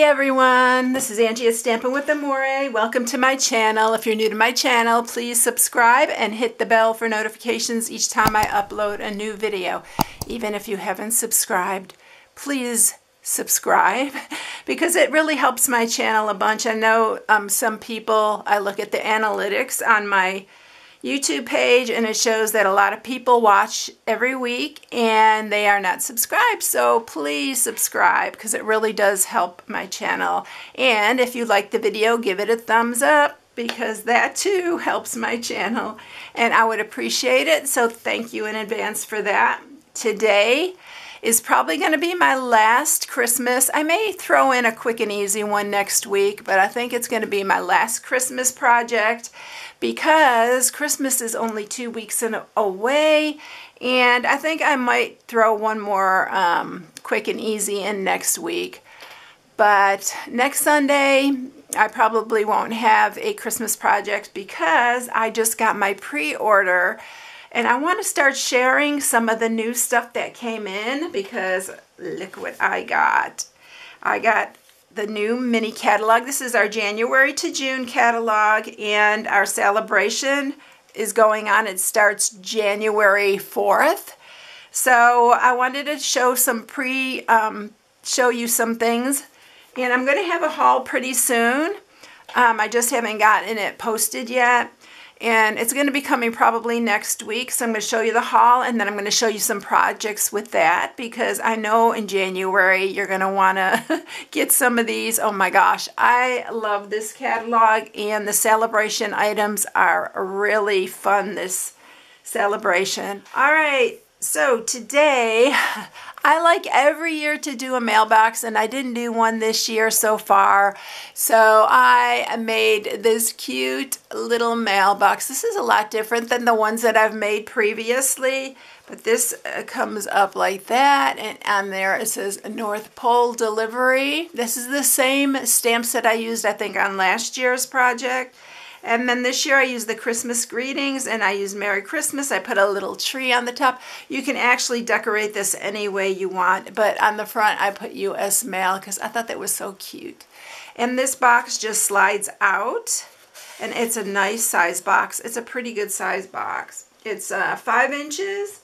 Hey everyone, this is Angie Stampin' with Amore. Welcome to my channel. If you're new to my channel, please subscribe and hit the bell for notifications each time I upload a new video. Even if you haven't subscribed, please subscribe because it really helps my channel a bunch. I know um, some people, I look at the analytics on my YouTube page and it shows that a lot of people watch every week and they are not subscribed. So please subscribe because it really does help my channel. And if you like the video, give it a thumbs up because that too helps my channel and I would appreciate it. So thank you in advance for that. Today is probably going to be my last Christmas. I may throw in a quick and easy one next week, but I think it's going to be my last Christmas project because Christmas is only two weeks in, away and I think I might throw one more um, quick and easy in next week. But next Sunday, I probably won't have a Christmas project because I just got my pre-order and I want to start sharing some of the new stuff that came in because look what I got. I got the new mini catalog. This is our January to June catalog and our celebration is going on. It starts January 4th. So I wanted to show some pre, um, show you some things. And I'm going to have a haul pretty soon. Um, I just haven't gotten it posted yet and it's going to be coming probably next week so I'm going to show you the haul and then I'm going to show you some projects with that because I know in January you're going to want to get some of these. Oh my gosh I love this catalog and the celebration items are really fun this celebration. All right so today I like every year to do a mailbox and I didn't do one this year so far. So I made this cute little mailbox. This is a lot different than the ones that I've made previously. But this uh, comes up like that and on there it says North Pole Delivery. This is the same stamps that I used I think on last year's project. And then this year I used the Christmas greetings and I used Merry Christmas. I put a little tree on the top. You can actually decorate this any way you want, but on the front I put US mail because I thought that was so cute. And this box just slides out and it's a nice size box. It's a pretty good size box. It's uh, five inches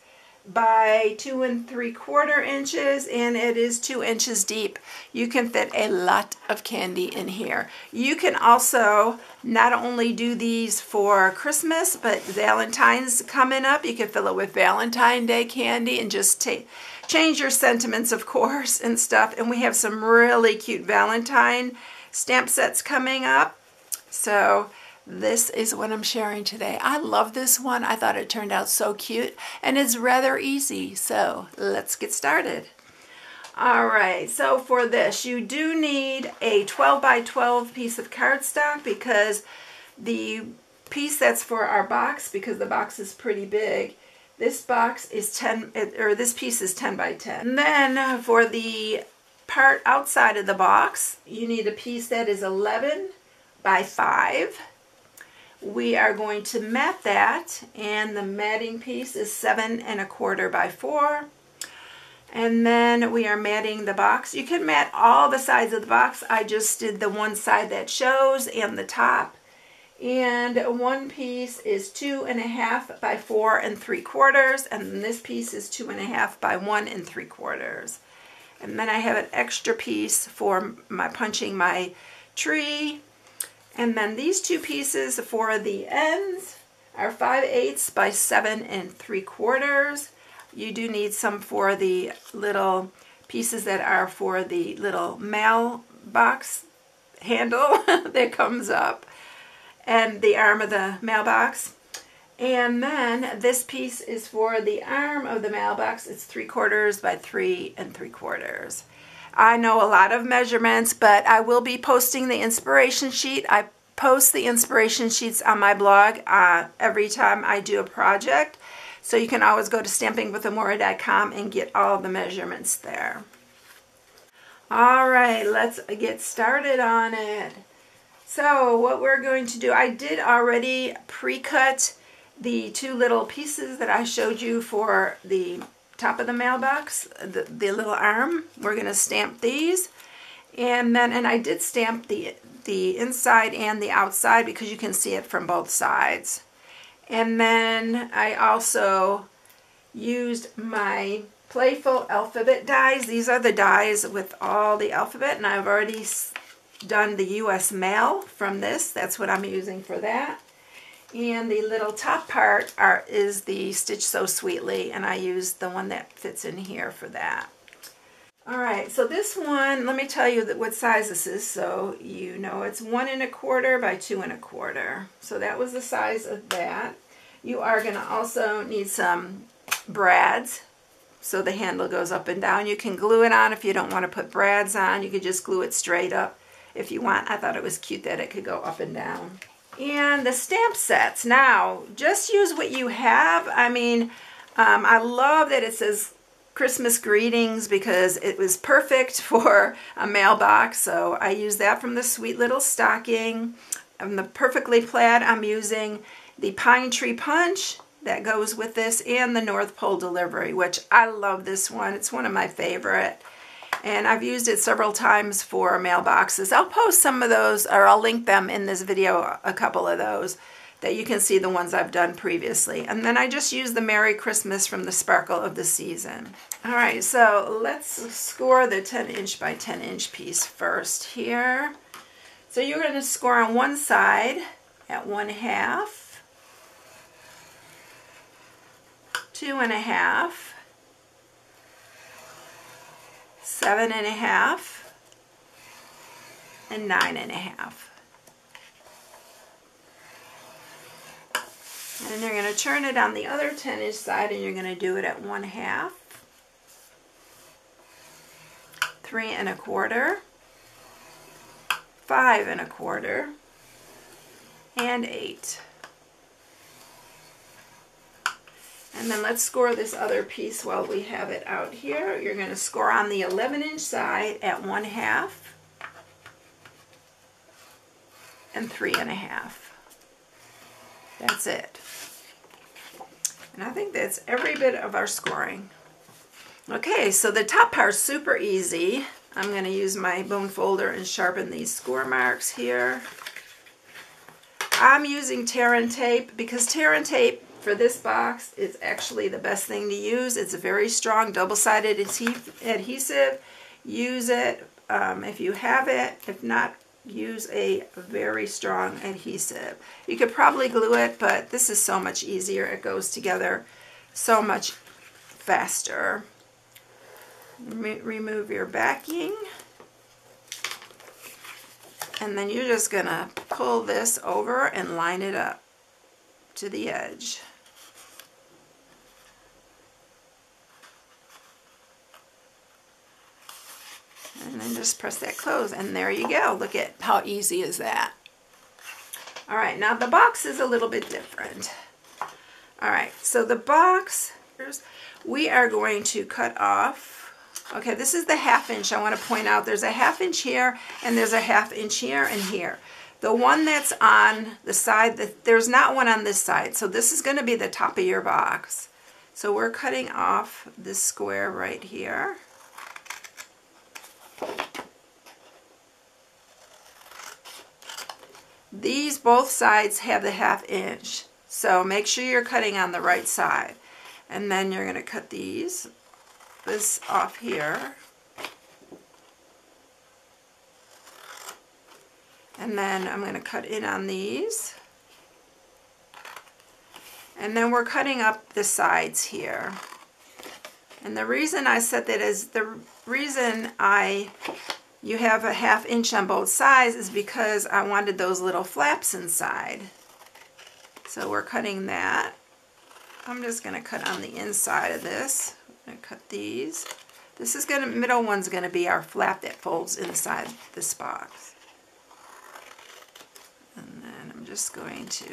by two and three quarter inches and it is two inches deep. You can fit a lot of candy in here. You can also not only do these for Christmas but Valentine's coming up. You can fill it with Valentine Day candy and just take change your sentiments of course and stuff and we have some really cute Valentine stamp sets coming up. So this is what I'm sharing today. I love this one. I thought it turned out so cute and it's rather easy. So let's get started. All right, so for this, you do need a 12 by 12 piece of cardstock because the piece that's for our box, because the box is pretty big, this box is 10, or this piece is 10 by 10. And then for the part outside of the box, you need a piece that is 11 by 5 we are going to mat that and the matting piece is seven and a quarter by four. And then we are matting the box. You can mat all the sides of the box. I just did the one side that shows and the top. And one piece is two and a half by four and three quarters and this piece is two and a half by one and three quarters. And then I have an extra piece for my punching my tree and then these two pieces for the ends are 5 eighths by 7 and 3 quarters. You do need some for the little pieces that are for the little mailbox handle that comes up and the arm of the mailbox. And then this piece is for the arm of the mailbox. It's 3 quarters by 3 and 3 quarters. I know a lot of measurements, but I will be posting the inspiration sheet. I post the inspiration sheets on my blog uh, every time I do a project. So you can always go to stampingwithamore.com and get all the measurements there. All right, let's get started on it. So what we're going to do, I did already pre-cut the two little pieces that I showed you for the top of the mailbox, the, the little arm. We're going to stamp these. And then, and I did stamp the, the inside and the outside because you can see it from both sides. And then I also used my Playful Alphabet dies. These are the dies with all the alphabet, and I've already done the U.S. mail from this. That's what I'm using for that. And the little top part are, is the Stitch So Sweetly, and I used the one that fits in here for that. All right, so this one, let me tell you what size this is so you know. It's one and a quarter by two and a quarter. So that was the size of that. You are going to also need some brads so the handle goes up and down. You can glue it on if you don't want to put brads on. You could just glue it straight up if you want. I thought it was cute that it could go up and down. And the stamp sets. Now, just use what you have. I mean, um, I love that it says Christmas greetings because it was perfect for a mailbox. So I use that from the Sweet Little Stocking. And the Perfectly Plaid, I'm using the Pine Tree Punch that goes with this and the North Pole Delivery, which I love this one. It's one of my favorite. And I've used it several times for mailboxes. I'll post some of those, or I'll link them in this video, a couple of those, that you can see the ones I've done previously. And then I just use the Merry Christmas from the Sparkle of the Season. All right, so let's score the 10 inch by 10 inch piece first here. So you're going to score on one side at one half two and a half, seven and a half, and nine and a half. And then you're going to turn it on the other 10 inch side and you're going to do it at one half, three and a quarter, five and a quarter, and eight. And then let's score this other piece while we have it out here. You're going to score on the 11 inch side at one half and three and a half. That's it. And I think that's every bit of our scoring. Okay, so the top part's super easy. I'm going to use my bone folder and sharpen these score marks here. I'm using tear and tape because tear and tape for this box is actually the best thing to use. It's a very strong double-sided adhesive. Use it um, if you have it. If not, use a very strong adhesive. You could probably glue it, but this is so much easier. It goes together so much faster. remove your backing. And then you're just going to pull this over and line it up to the edge. And then just press that close and there you go. Look at how easy is that. All right, now the box is a little bit different. All right, so the box, we are going to cut off, okay, this is the half inch. I want to point out there's a half inch here and there's a half inch here and here. The one that's on the side, that there's not one on this side, so this is going to be the top of your box. So we're cutting off this square right here. These both sides have the half inch. So make sure you're cutting on the right side. And then you're going to cut these, this off here. And then I'm going to cut in on these. And then we're cutting up the sides here. And the reason I said that is the reason I you have a half inch on both sides is because I wanted those little flaps inside. So we're cutting that. I'm just going to cut on the inside of this. I'm going to cut these. This is going to, middle one's going to be our flap that folds inside this box. And then I'm just going to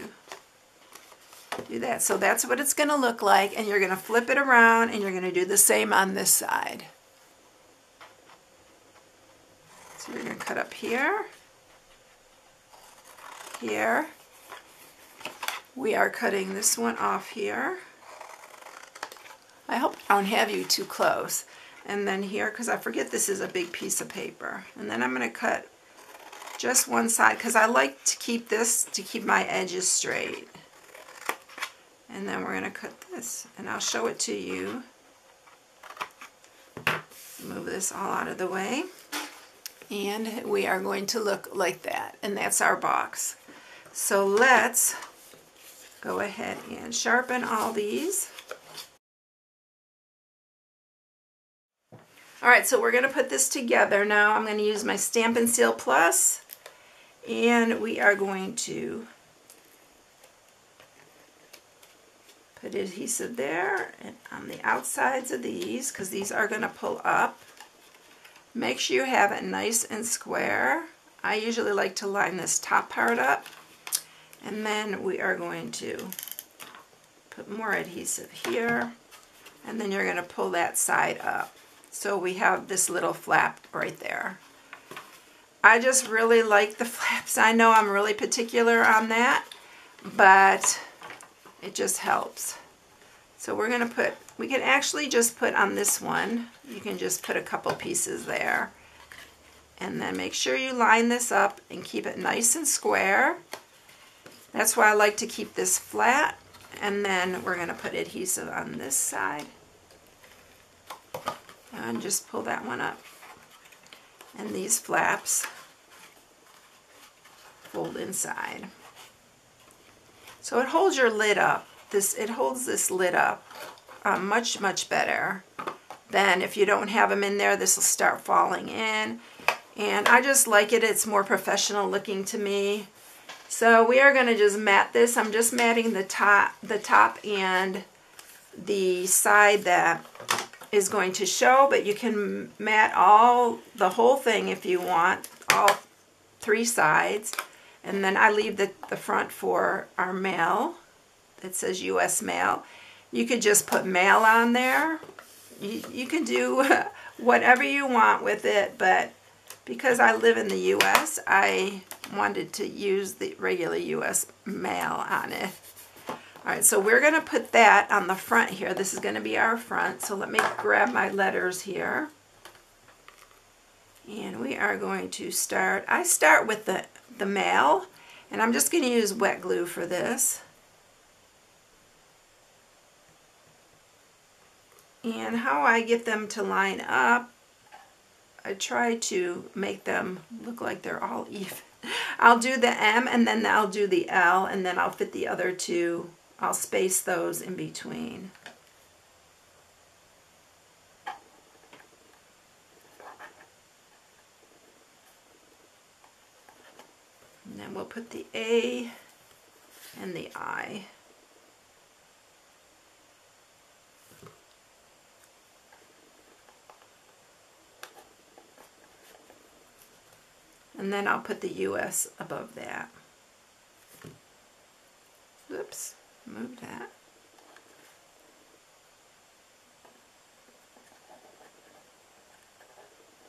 do that. So that's what it's going to look like. And you're going to flip it around and you're going to do the same on this side. So we're going to cut up here, here. We are cutting this one off here. I hope I don't have you too close. And then here, because I forget this is a big piece of paper. And then I'm going to cut just one side because I like to keep this to keep my edges straight. And then we're going to cut this and I'll show it to you. Move this all out of the way. And we are going to look like that. And that's our box. So let's go ahead and sharpen all these. All right, so we're going to put this together now. I'm going to use my Stampin' Seal Plus, and we are going to put adhesive there and on the outsides of these, because these are going to pull up. Make sure you have it nice and square. I usually like to line this top part up, and then we are going to put more adhesive here, and then you're going to pull that side up. So we have this little flap right there. I just really like the flaps. I know I'm really particular on that, but it just helps. So we're going to put, we can actually just put on this one, you can just put a couple pieces there. And then make sure you line this up and keep it nice and square. That's why I like to keep this flat. And then we're going to put adhesive on this side and just pull that one up. And these flaps fold inside. So it holds your lid up. This It holds this lid up uh, much, much better than if you don't have them in there. This will start falling in. And I just like it. It's more professional looking to me. So we are going to just mat this. I'm just matting the top, the top and the side that is going to show, but you can mat all, the whole thing if you want, all three sides. And then I leave the, the front for our mail. It says U.S. mail. You could just put mail on there. You, you can do whatever you want with it, but because I live in the U.S., I wanted to use the regular U.S. mail on it. All right, so we're going to put that on the front here. This is going to be our front. So let me grab my letters here. And we are going to start, I start with the, the mail, and I'm just going to use wet glue for this. And how I get them to line up, I try to make them look like they're all even. I'll do the M and then I'll do the L and then I'll fit the other two I'll space those in between. And then we'll put the A and the I. And then I'll put the US above that. Oops move that.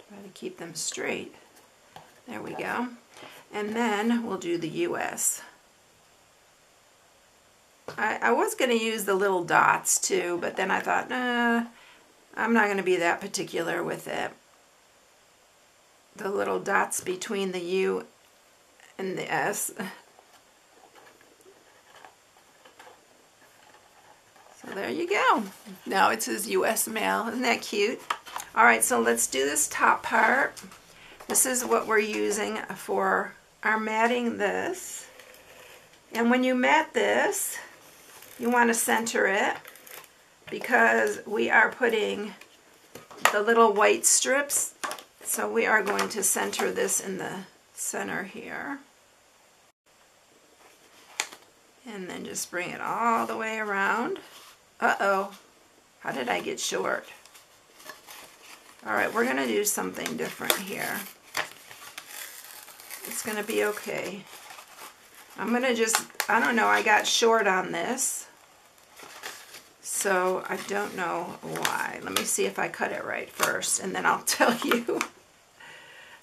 Try to keep them straight. There we go. And then we'll do the US. I, I was going to use the little dots too, but then I thought, nah, I'm not going to be that particular with it. The little dots between the U and the S. So there you go. Now it says U.S. mail. Isn't that cute? All right, so let's do this top part. This is what we're using for our matting this. And when you mat this, you want to center it because we are putting the little white strips. So we are going to center this in the center here. And then just bring it all the way around. Uh-oh. How did I get short? All right, we're to do something different here. It's to be okay. I'm to just, I don't know, I got short on this. So I don't know why. Let me see if I cut it right first, and then I'll tell you.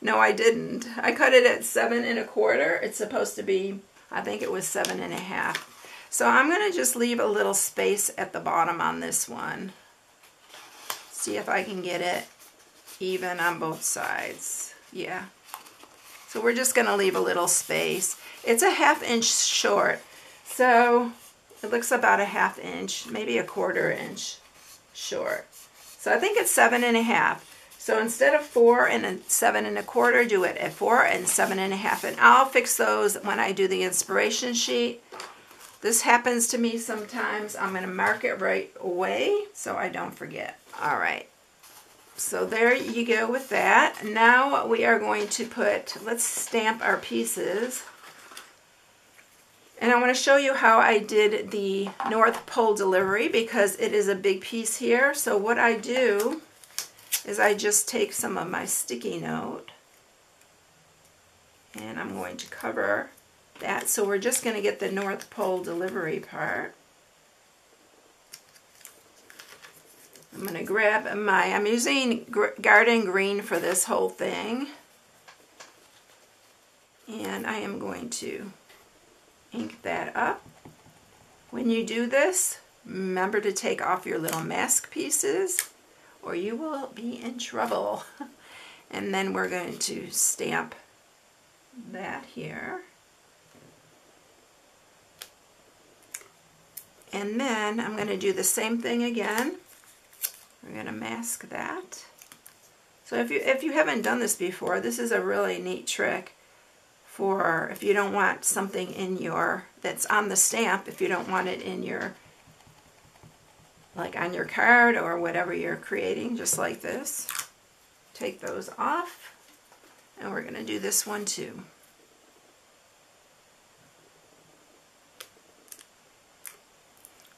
no, I didn't. I cut it at seven and a quarter. It's supposed to be, I think it was seven and a half. So I'm going to just leave a little space at the bottom on this one. see if I can get it even on both sides. Yeah. So we're just going to leave a little space. It's a half inch short. So it looks about a half inch, maybe a quarter inch short. So I think it's seven and a half. So instead of four and a seven and a quarter, do it at four and seven and a half. And I'll fix those when I do the inspiration sheet. This happens to me sometimes. I'm going to mark it right away so I don't forget. All right. So there you go with that. Now we are going to put, let's stamp our pieces. And I want to show you how I did the North Pole delivery because it is a big piece here. So what I do is I just take some of my sticky note and I'm going to cover that. So we're just going to get the North Pole delivery part. I'm going to grab my, I'm using Garden Green for this whole thing. And I am going to ink that up. When you do this, remember to take off your little mask pieces or you will be in trouble. and then we're going to stamp that here. And then I'm going to do the same thing again. We're going to mask that. So if you, if you haven't done this before, this is a really neat trick for if you don't want something in your, that's on the stamp, if you don't want it in your, like on your card or whatever you're creating, just like this. Take those off. And we're going to do this one too.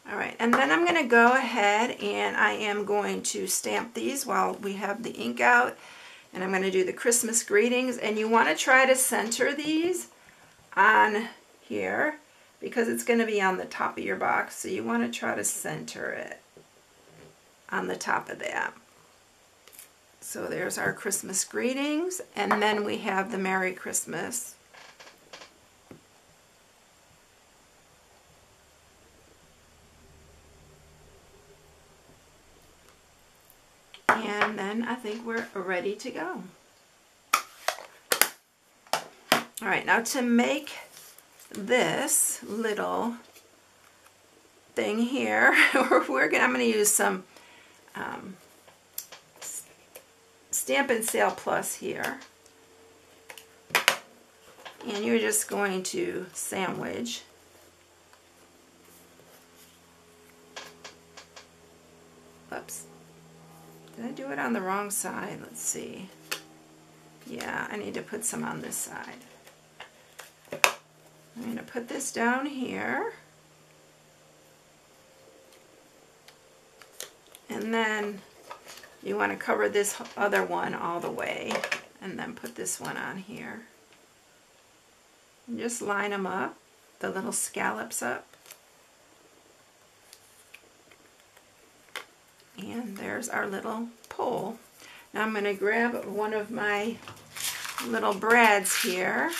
All right, and then I'm going to go ahead and I am going to stamp these while we have the ink out. And I'm going to do the Christmas greetings. And you want to try to center these on here because it's going to be on the top of your box. So you want to try to center it on the top of that. So there's our Christmas greetings. And then we have the Merry Christmas. And then I think we're ready to go. All right, now to make this little thing here, we're gonna, I'm gonna use some um, Stampin' Seal Plus here. And you're just going to sandwich Oops. Did I do it on the wrong side? Let's see. Yeah, I need to put some on this side. I'm going to put this down here. And then you want to cover this other one all the way and then put this one on here. And just line them up, the little scallops up. And there's our little pole. Now I'm going to grab one of my little brads here.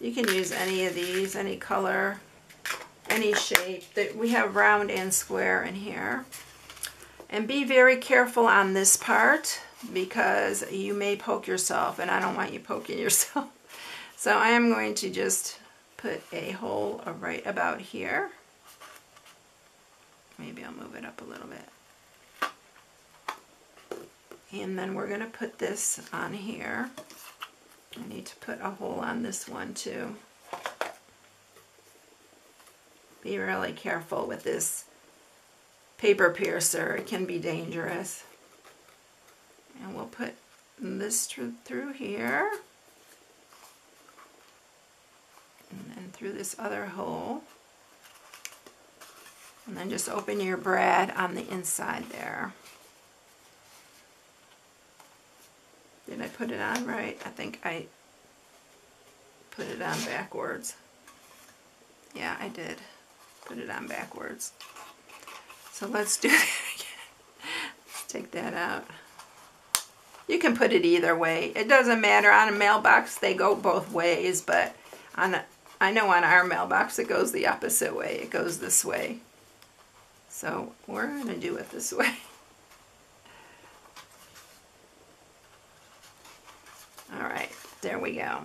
You can use any of these, any color, any shape. That We have round and square in here. And be very careful on this part because you may poke yourself and I don't want you poking yourself. So I am going to just put a hole right about here. Maybe I'll move it up a little bit. And then we're going to put this on here. I need to put a hole on this one too. Be really careful with this paper piercer. It can be dangerous. And we'll put this through here. And then through this other hole. And then just open your brad on the inside there. Did I put it on right? I think I put it on backwards. Yeah, I did put it on backwards. So let's do that again. Let's take that out. You can put it either way. It doesn't matter. On a mailbox, they go both ways, but on a, I know on our mailbox it goes the opposite way. It goes this way. So we're going to do it this way. All right, there we go.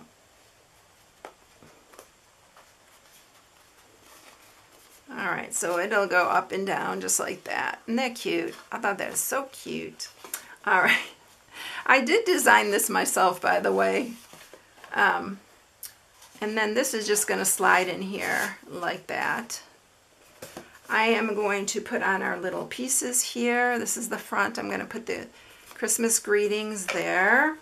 All right, so it'll go up and down just like that. Isn't that cute? I thought that was so cute. All right. I did design this myself, by the way. Um, and then this is just going to slide in here like that. I am going to put on our little pieces here. This is the front. I'm going to put the Christmas greetings there.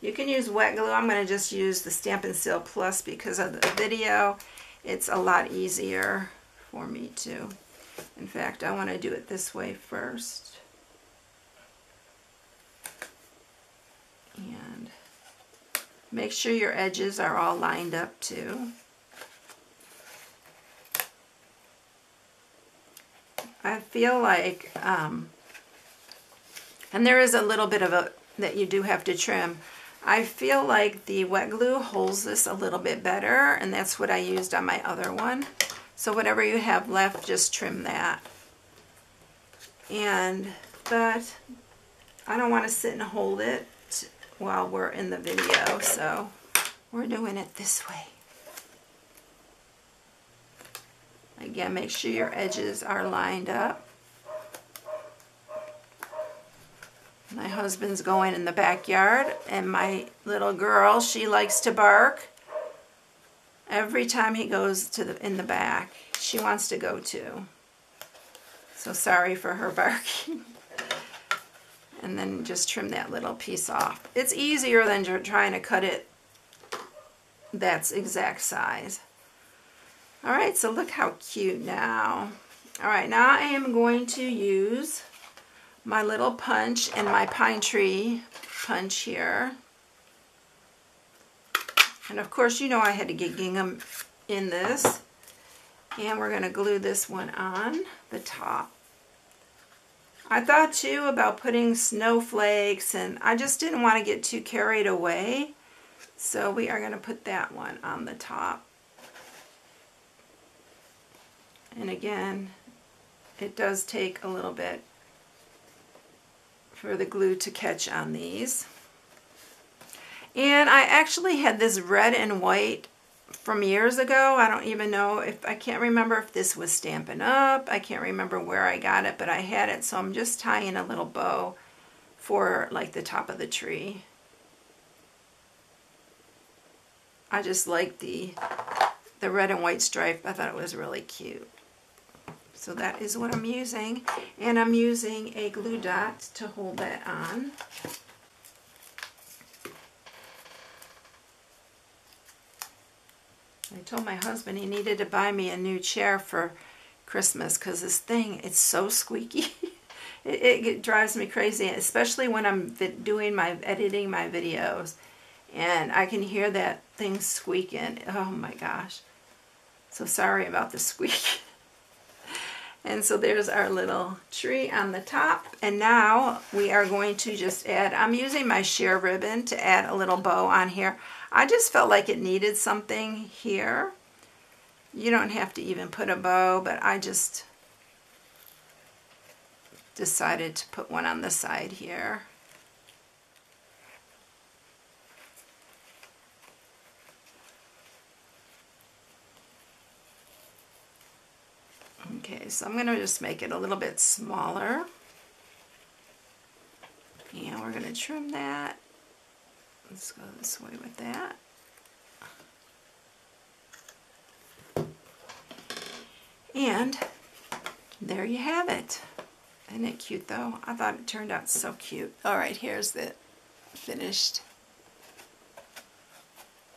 You can use wet glue. I'm going to just use the Stampin' Seal Plus because of the video. It's a lot easier for me to. In fact, I want to do it this way first. And make sure your edges are all lined up too. I feel like, um, and there is a little bit of a, that you do have to trim. I feel like the wet glue holds this a little bit better, and that's what I used on my other one. So whatever you have left, just trim that. And, but I don't want to sit and hold it while we're in the video, so we're doing it this way. Again, make sure your edges are lined up. My husband's going in the backyard, and my little girl, she likes to bark. Every time he goes to the in the back, she wants to go too. So sorry for her barking. and then just trim that little piece off. It's easier than trying to cut it that's exact size. All right, so look how cute now. All right, now I am going to use my little punch and my pine tree punch here and of course, you know I had to get gingham in this. And we're going to glue this one on the top. I thought too about putting snowflakes and I just didn't want to get too carried away. So we are going to put that one on the top. And again, it does take a little bit for the glue to catch on these. And I actually had this red and white from years ago. I don't even know if, I can't remember if this was Stampin' Up. I can't remember where I got it, but I had it. So I'm just tying a little bow for like the top of the tree. I just like the, the red and white stripe. I thought it was really cute. So that is what I'm using. And I'm using a glue dot to hold that on. I told my husband he needed to buy me a new chair for Christmas because this thing, it's so squeaky. it, it, it, drives me crazy, especially when I'm doing my, editing my videos. And I can hear that thing squeaking. Oh my gosh. So sorry about the squeak. and so there's our little tree on the top. And now we are going to just add, I'm using my sheer ribbon to add a little bow on here. I just felt like it needed something here. You don't have to even put a bow, but I just decided to put one on the side here. Okay, so I'm going to just make it a little bit smaller. And we're going to trim that. Let's go this way with that. And there you have it. Isn't it cute though? I thought it turned out so cute. All right, here's the finished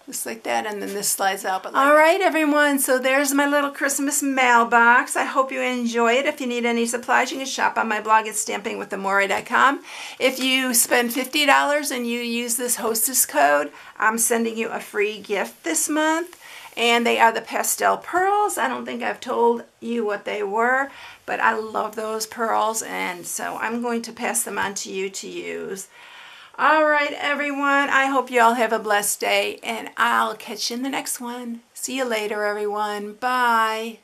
just like that, and then this slides out. But All right, everyone, so there's my little Christmas mailbox. I hope you enjoy it. If you need any supplies, you can shop on my blog at stampingwithamore.com. If you spend $50 and you use this hostess code, I'm sending you a free gift this month. And they are the pastel pearls. I don't think I've told you what they were, but I love those pearls, and so I'm going to pass them on to you to use. All right, everyone. I hope you all have a blessed day, and I'll catch you in the next one. See you later, everyone. Bye.